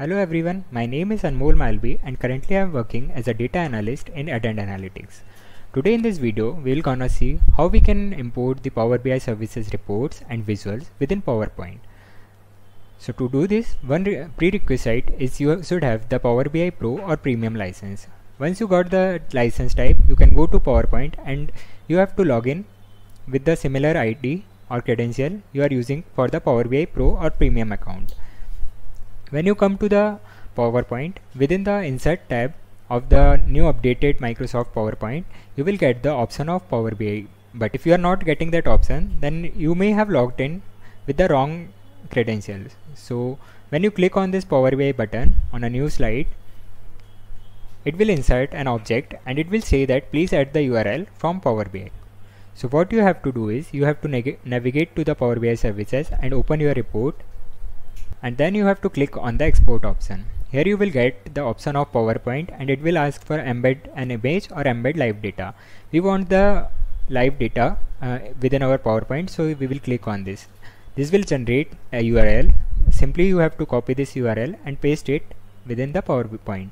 Hello everyone, my name is Anmol Malvi and currently I am working as a data analyst in Addend Analytics. Today in this video, we will gonna see how we can import the Power BI services reports and visuals within PowerPoint. So to do this, one prerequisite is you should have the Power BI Pro or Premium license. Once you got the license type, you can go to PowerPoint and you have to log in with the similar ID or credential you are using for the Power BI Pro or Premium account. When you come to the PowerPoint, within the Insert tab of the new updated Microsoft PowerPoint, you will get the option of Power BI. But if you are not getting that option, then you may have logged in with the wrong credentials. So when you click on this Power BI button on a new slide, it will insert an object and it will say that please add the URL from Power BI. So what you have to do is you have to navigate to the Power BI services and open your report and then you have to click on the export option. Here you will get the option of PowerPoint and it will ask for embed an image or embed live data. We want the live data uh, within our PowerPoint so we will click on this. This will generate a URL. Simply you have to copy this URL and paste it within the PowerPoint.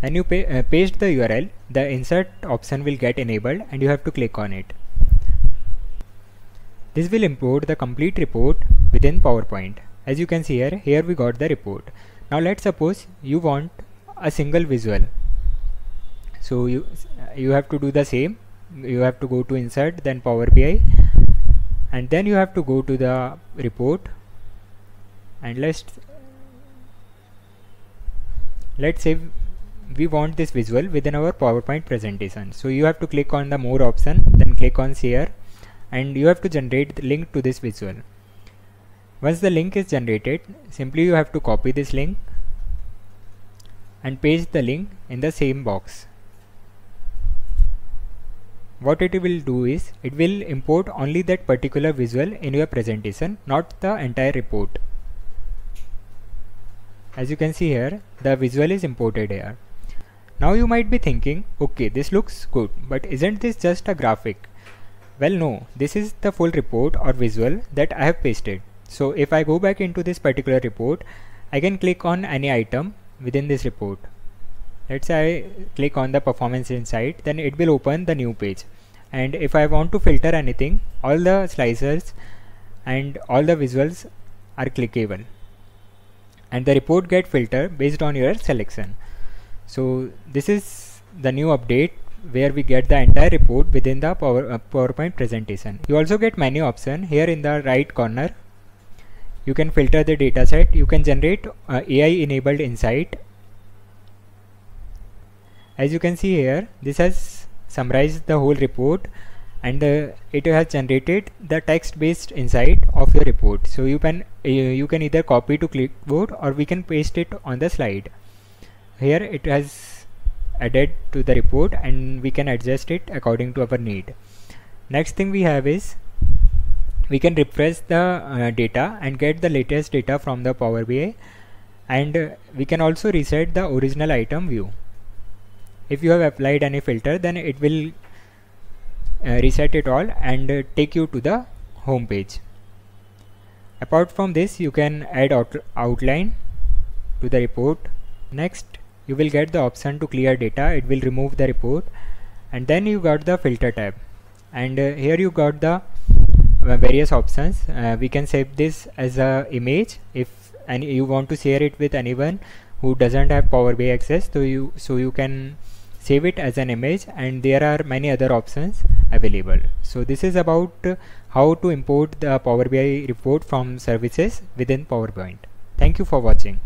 When you uh, paste the URL, the insert option will get enabled and you have to click on it. This will import the complete report within PowerPoint. As you can see here, here we got the report. Now let's suppose you want a single visual. So you, you have to do the same. You have to go to insert then Power BI and then you have to go to the report and let's let's say we want this visual within our PowerPoint presentation. So you have to click on the more option then click on share and you have to generate the link to this visual. Once the link is generated, simply you have to copy this link and paste the link in the same box. What it will do is, it will import only that particular visual in your presentation, not the entire report. As you can see here, the visual is imported here. Now you might be thinking, okay, this looks good, but isn't this just a graphic? Well no, this is the full report or visual that I have pasted. So if I go back into this particular report, I can click on any item within this report. Let's say I click on the performance insight, then it will open the new page. And if I want to filter anything, all the slicers and all the visuals are clickable. And the report get filtered based on your selection. So this is the new update where we get the entire report within the Power, uh, PowerPoint presentation. You also get menu option here in the right corner. You can filter the dataset. You can generate uh, AI enabled insight. As you can see here, this has summarized the whole report and uh, it has generated the text based insight of your report. So you can uh, you can either copy to clipboard or we can paste it on the slide. Here it has added to the report and we can adjust it according to our need. Next thing we have is we can refresh the uh, data and get the latest data from the Power BI and uh, we can also reset the original item view. If you have applied any filter then it will uh, reset it all and take you to the home page. Apart from this you can add out outline to the report. Next you will get the option to clear data. It will remove the report. And then you got the filter tab. And uh, here you got the uh, various options. Uh, we can save this as a image if and you want to share it with anyone who doesn't have power bi access. So you so you can save it as an image. And there are many other options available. So this is about how to import the power bi report from services within powerpoint. Thank you for watching